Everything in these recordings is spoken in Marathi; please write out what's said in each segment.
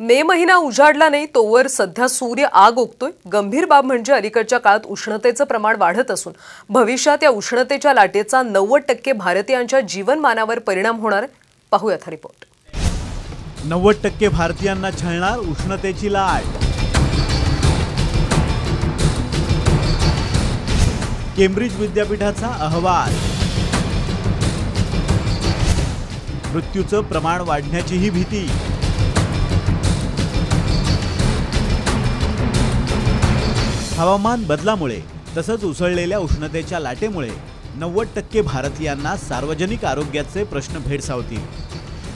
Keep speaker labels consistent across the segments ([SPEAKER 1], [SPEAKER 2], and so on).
[SPEAKER 1] मे महिना उजाडला नाही तोवर सध्या सूर्य आग ओकतोय गंभीर बाब म्हणजे अलीकडच्या काळात उष्णतेचं प्रमाण वाढत असून भविष्यात या उष्णतेच्या लाटेचा नव्वद टक्के भारतीयांच्या जीवनमानावर परिणाम होणार आहे. पाहूयात हा रिपोर्ट.
[SPEAKER 2] नव्वद टक्के भारतीयांना छळणार उष्णतेची लाट. केम्ब्रिज विद्यापीठाचा अहवाल. मृत्यूचं प्रमाण वाढण्याचीही भीती. हवामान बदलामुळे तसंच उसळलेल्या उष्णतेच्या लाटेमुळे नव्वद टक्के भारतीयांना सार्वजनिक आरोग्याचे प्रश्न भेडसावतील.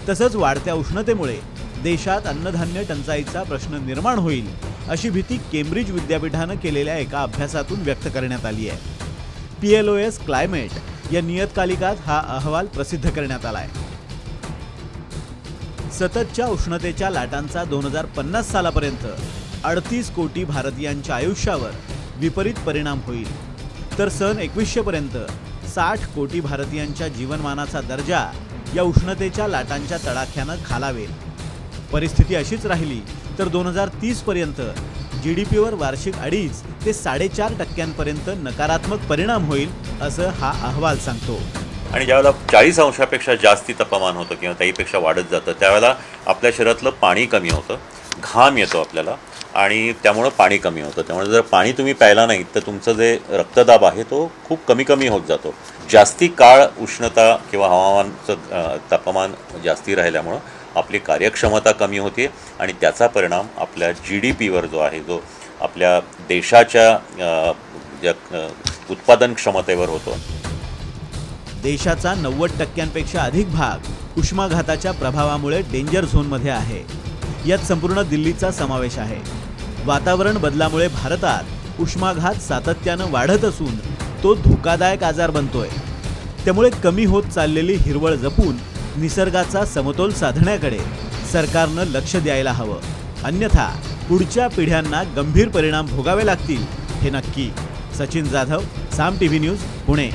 [SPEAKER 2] तसंच वाढत्या उष्णतेमुळे देशात अन्नधान्य टंचाईचा प्रश्न निर्माण होईल अशी भीती केम्ब्रिज विद्यापीठानं केलेल्या एका अभ्यासातून व्यक्त करण्यात आली आहे. P L O S climate या नियतकालिकात हा अहवाल प्रसिद्ध करण्यात आला आहे सततच्या उष्णतेच्या लाटांचा दोन हजार पन्नास सालापर्यंत अडतीस कोटी भारतीयांच्या आयुष्यावर विपरीत परिणाम होईल. तर सन एकवीसशे पर्यंत साठ कोटी भारतीयांच्या जीवनमानाचा दर्जा या उष्णतेच्या लाटांच्या तडाख्यानं खालावेल. परिस्थिती अशीच राहिली तर दोन हजार तीस पर्यंत जी डी पीवर वार्षिक अडीच ते साडेचार टक्क्यांपर्यंत नकारात्मक परिणाम होईल असं हा अहवाल सांगतो.
[SPEAKER 3] आणि ज्यावेळेला चाळीस अंशापेक्षा जास्ती तापमान होतं किंवा त्याहीपेक्षा वाढत जातं त्यावेळेला आपल्या शरीरातलं पाणी कमी होतं घाम येतो आपल्याला. आणि त्यामुळं पाणी कमी होतं. त्यामुळे जर पाणी तुम्ही प्यायला नाही तर तुमचं जे रक्तदाब आहे तो खूप कमी कमी होत जातो. जास्ती काळ उष्णता किंवा हवामानचं तापमान जास्ती राहिल्यामुळं आपली कार्यक्षमता कमी होते आणि त्याचा परिणाम आपल्या जी डी पीवर जो आहे जो आपल्या देशाच्या ज्या उत्पादन क्षमतेवर होतो.
[SPEAKER 2] देशाचा नव्वद टक्क्यांपेक्षा अधिक भाग उष्माघाताच्या प्रभावामुळे डेंजर झोनमध्ये आहे. यात संपूर्ण दिल्लीचा समावेश आहे. वातावरण बदलामुळे भारतात उष्माघात सातत्यानं वाढत असून तो धोकादायक आजार बनतोय. त्यामुळे कमी होत चाललेली हिरवळ जपून निसर्गाचा समतोल साधण्याकडे सरकारनं लक्ष द्यायला हवं. अन्यथा पुढच्या पिढ्यांना गंभीर परिणाम भोगावे लागतील हे नक्की. Sachin Jadhav Saam T V news Pune.